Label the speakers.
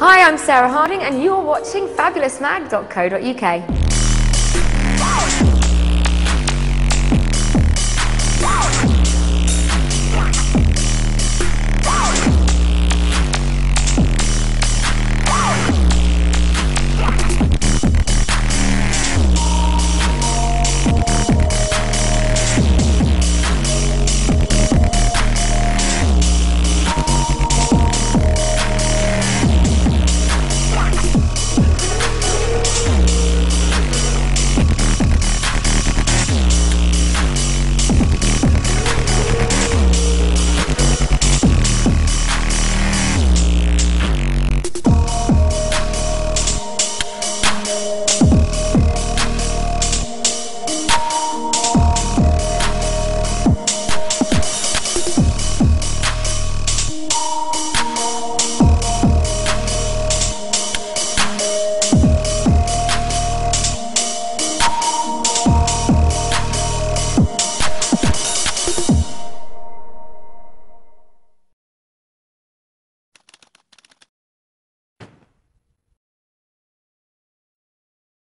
Speaker 1: Hi, I'm Sarah Harding and you're watching fabulousmag.co.uk.